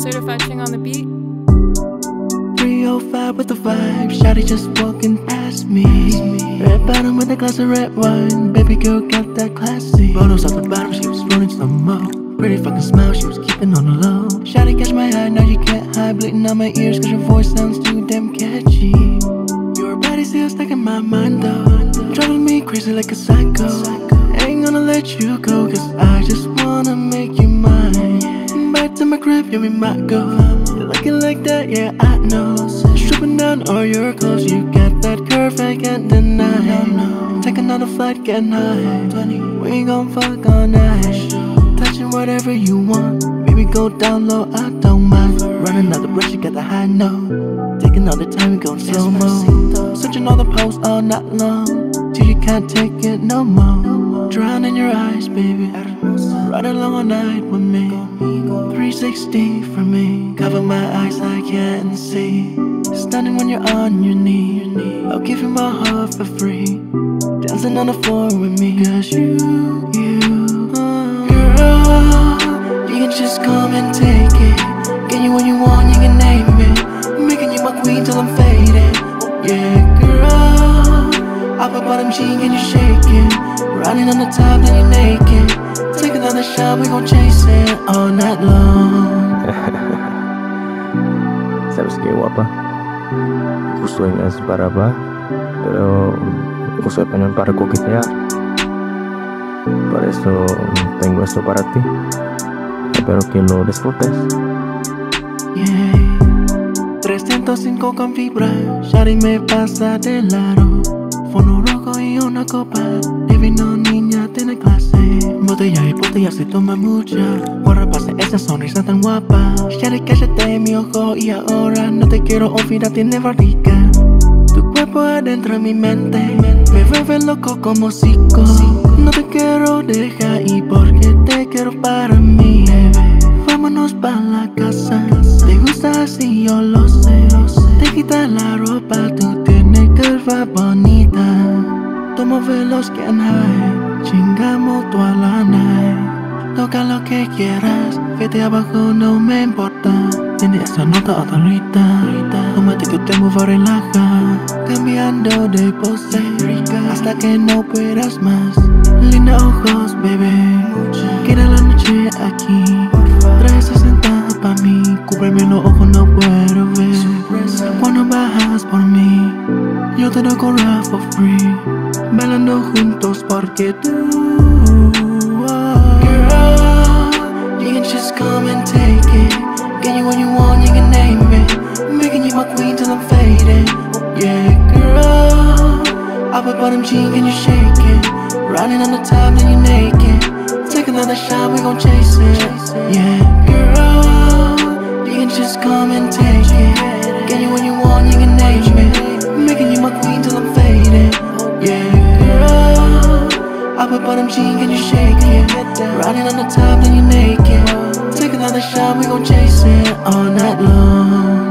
Certified Ching on the beat. 305 with the vibe, shawty just walking past me. Red bottom with a glass of red wine, baby girl got that classy. Bottles off the bottom, she was rolling some more. Pretty fucking smile, she was keeping on the low. Shawty catch my eye, now you can't hide, bleeding on my ears, cause your voice sounds too damn catchy. Your body still stuck in my mind though, driving me crazy like a psycho. Ain't gonna let you go, cause I just wanna make you my crib, yeah, we might go. You're looking like that, yeah, I know. Stripping down all your clothes, you got that curve I can't deny. Take another flight, get high. 20. We gon' fuck all night. Touching whatever you want. Baby, go down low, I don't mind. Running out the brush, you got the high note. Taking all the time, we gon' slow mo. Searching all the posts all night long. Till you can't take it no more. Drown in your eyes, baby. Ride along all night with me. 360 for me. Cover my eyes, I can't see. Stunning when you're on your knee. I'll give you my heart for free. Dancing on the floor with me. Cause you, you, girl, you can just come and take it. Get you when you want, you can name it. Making you my queen till I'm faded. Yeah, girl. Up about them cheek and you shaking. Riding on the top, then you naked. Take another shot, we gon' chase it all night long. Sabes qué guapa. Es para va, pero opinión para coquetear. Por eso tengo esto para ti. Espero que lo disfrutes. Yeah. 305 con fibra, Shari me pasa de lado. Fono rojo y una copa, de vino niña tiene clase. Botella y botella se toma mucha. Guarda pase esa sonrisa tan guapa. Shari cállate mi ojo y ahora no te quiero olvidar, tiene barriga. Tu cuerpo adentro de mi mente, me vuelve loco como psico. No te quiero dejar y porque te quiero para mí. Vámonos pa' la casa. Te gusta así, yo lo sé. Te quita la ropa, tú tienes curva bonita. Tomo velos que high, chingamos toda la night. Toca lo que quieras, vete abajo, no me importa. Tiene esa nota autorita. Tómate que te muevo, relaja. Cambiando de pose, hasta que no puedas más. Linda ojos, bebé. Queda la noche aquí. Trae 60 pa' mí. Cúbreme los ojos, no puedo ver. Te doy correr for free. Bailando juntos porque tú. oh, Girl, you can just come and take it. Get you when you want, you can name it. Making you my queen till I'm faded. Yeah, girl. Up above them cheek and you shake it. Riding on the top, then you naked. Take another shot, we gon' chase it. Yeah, girl. You can just come and take it. Get you when you want, you can name it. Up above them cheek and you shake it. Riding on the top, then you make it. Take another shot, we gon' chase it all night long.